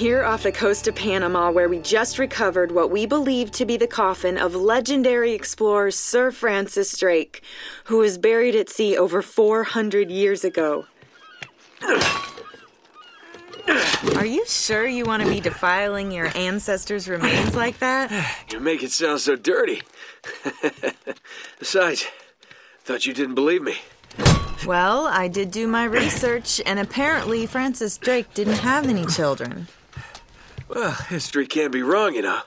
here off the coast of Panama where we just recovered what we believe to be the coffin of legendary explorer Sir Francis Drake, who was buried at sea over 400 years ago. Are you sure you want to be defiling your ancestors' remains like that? You make it sound so dirty. Besides, thought you didn't believe me. Well, I did do my research, and apparently Francis Drake didn't have any children. Well, history can't be wrong, you know.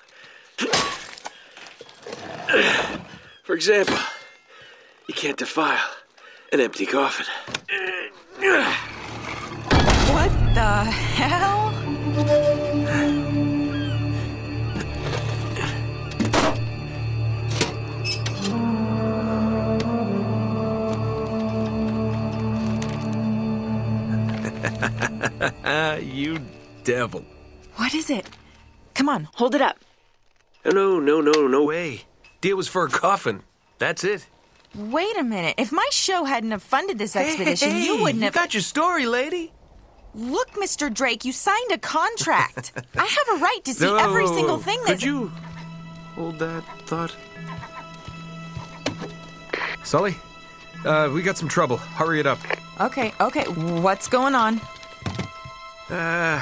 For example, you can't defile an empty coffin. What the hell? You devil. What is it? Come on, hold it up. No, no, no, no way. Deal was for a coffin. That's it. Wait a minute. If my show hadn't have funded this expedition, Hey, you wouldn't you have. got your story, lady. Look, Mr. Drake, you signed a contract. I have a right to see No, every single thing Could that's. you hold that thought? Sully, uh, we got some trouble. Hurry it up. Okay, okay. What's going on? Uh,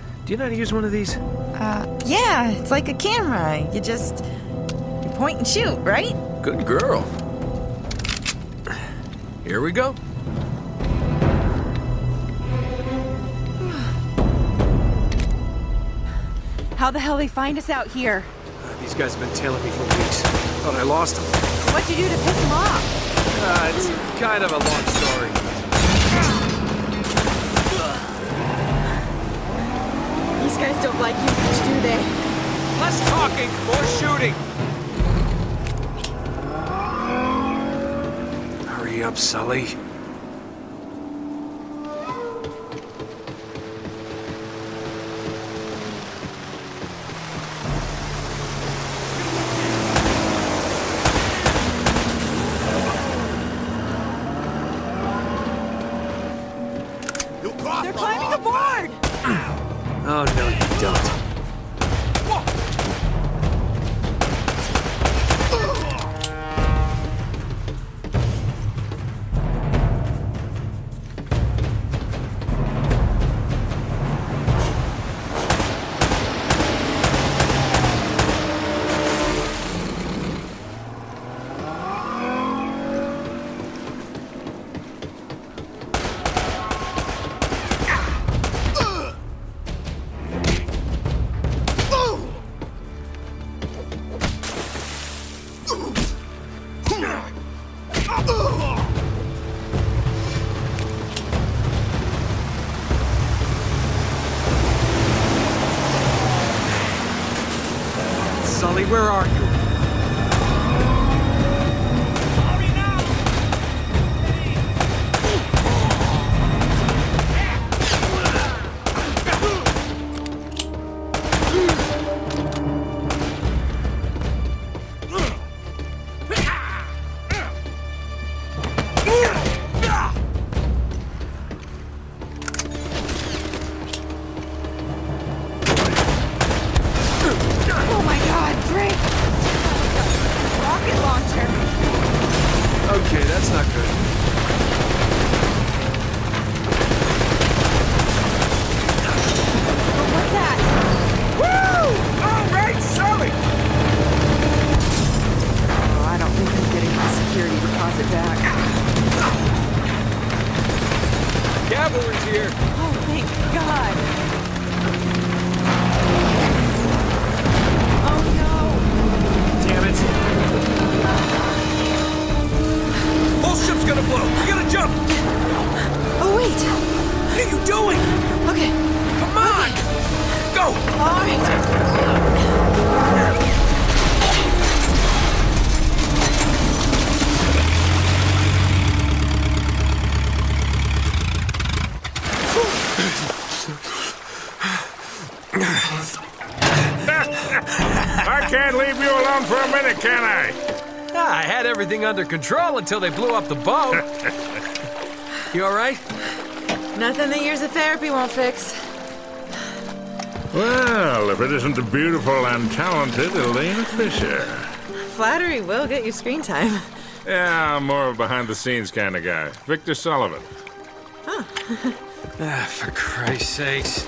Do you know how to use one of these? Uh, yeah, it's like a camera. You just you point and shoot, right? Good girl. Here we go. How the hell they find us out here? These guys have been tailing me for weeks. Thought I lost them. What'd you do to piss them off? Uh, it's kind of a long story. These guys don't like you much, do they? Less talking, more shooting. Hurry up, Sully. They're climbing aboard! Oh, no, you don't. Sully, where are you? Leave for a minute, can I? Ah, I had everything under control until they blew up the boat. you all right? Nothing that years of therapy won't fix. Well, if it isn't the beautiful and talented Elena Fisher. Flattery will get you screen time. Yeah, I'm more of a behind the scenes kind of guy. Victor Sullivan. Huh. Ah, for Christ's sakes.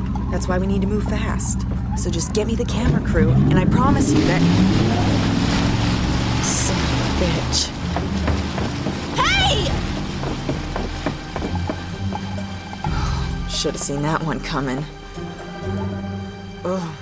That's why we need to move fast. So just get me the camera crew, and I promise you that. Son of a bitch. Hey! Should have seen that one coming. Ugh.